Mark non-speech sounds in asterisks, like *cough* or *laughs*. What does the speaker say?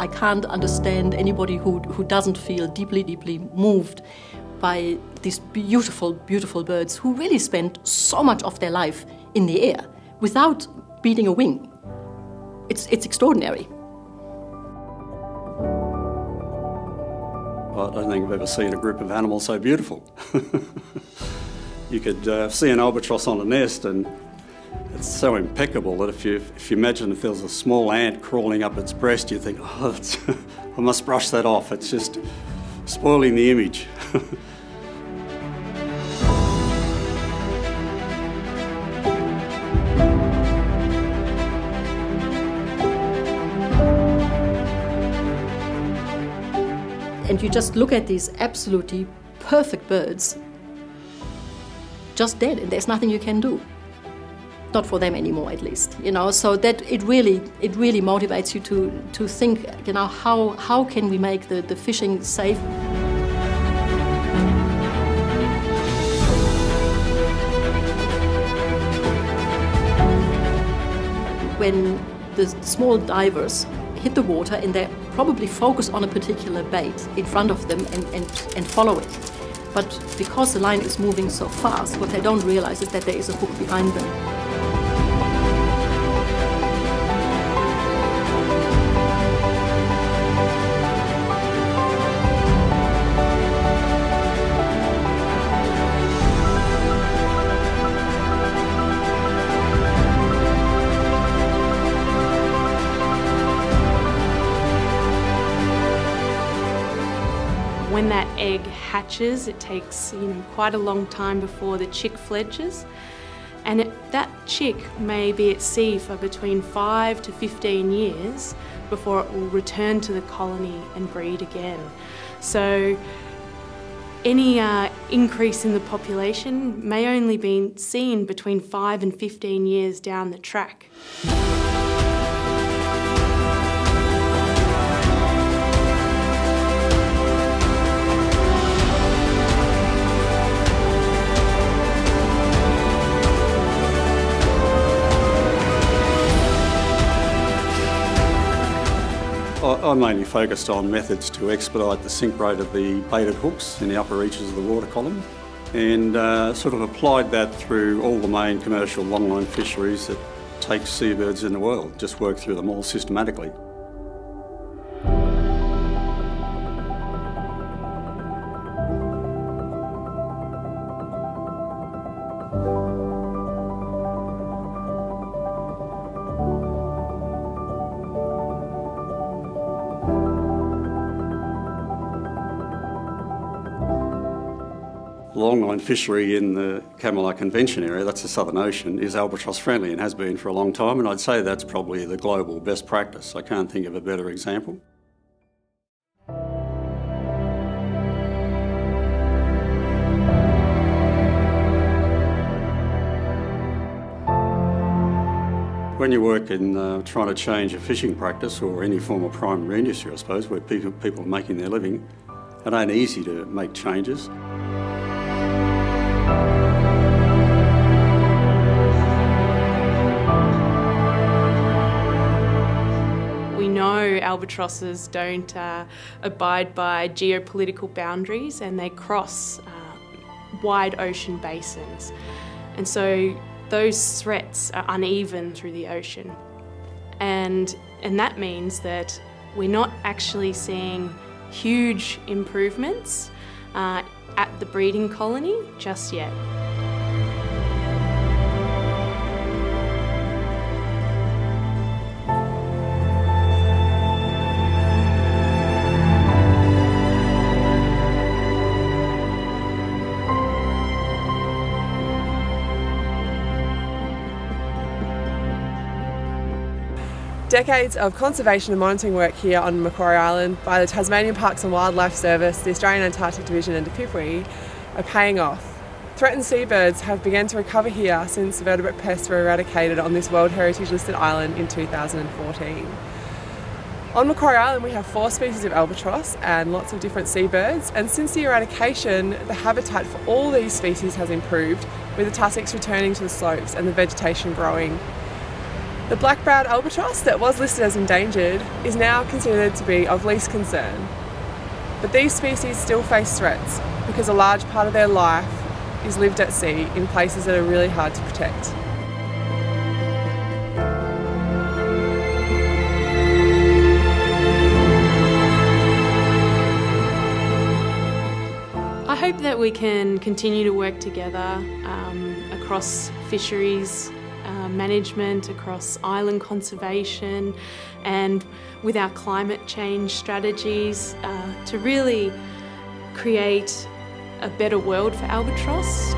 I can't understand anybody who, who doesn't feel deeply, deeply moved by these beautiful, beautiful birds who really spend so much of their life in the air without beating a wing. It's, it's extraordinary. I don't think I've ever seen a group of animals so beautiful. *laughs* you could uh, see an albatross on a nest and it's so impeccable that if you, if you imagine if there was a small ant crawling up its breast, you think, oh, *laughs* I must brush that off. It's just spoiling the image. *laughs* and you just look at these absolutely perfect birds just dead and there's nothing you can do not for them anymore at least you know so that it really it really motivates you to to think you know how how can we make the, the fishing safe when the small divers hit the water and they probably focus on a particular bait in front of them and, and, and follow it. But because the line is moving so fast, what they don't realize is that there is a hook behind them. When that egg hatches, it takes you know quite a long time before the chick fledges. And it, that chick may be at sea for between 5 to 15 years before it will return to the colony and breed again. So any uh, increase in the population may only be seen between 5 and 15 years down the track. I mainly focused on methods to expedite the sink rate of the baited hooks in the upper reaches of the water column and uh, sort of applied that through all the main commercial longline fisheries that take seabirds in the world, just worked through them all systematically. Longline fishery in the CCAMLR Convention area, that's the Southern Ocean, is albatross friendly and has been for a long time, and I'd say that's probably the global best practice. I can't think of a better example. When you work in uh, trying to change a fishing practice or any form of primary industry, I suppose, where people, people are making their living, it ain't easy to make changes. Albatrosses don't uh, abide by geopolitical boundaries and they cross uh, wide ocean basins. And so those threats are uneven through the ocean. And, and that means that we're not actually seeing huge improvements uh, at the breeding colony just yet. Decades of conservation and monitoring work here on Macquarie Island by the Tasmanian Parks and Wildlife Service, the Australian Antarctic Division and DPIPWE are paying off. Threatened seabirds have begun to recover here since vertebrate pests were eradicated on this World Heritage listed island in 2014. On Macquarie Island we have four species of albatross and lots of different seabirds and since the eradication the habitat for all these species has improved with the tussocks returning to the slopes and the vegetation growing The black-browed albatross that was listed as endangered is now considered to be of least concern. But these species still face threats because a large part of their life is lived at sea in places that are really hard to protect. I hope that we can continue to work together um, across fisheries uh, management, across island conservation, and with our climate change strategies uh, to really create a better world for albatross.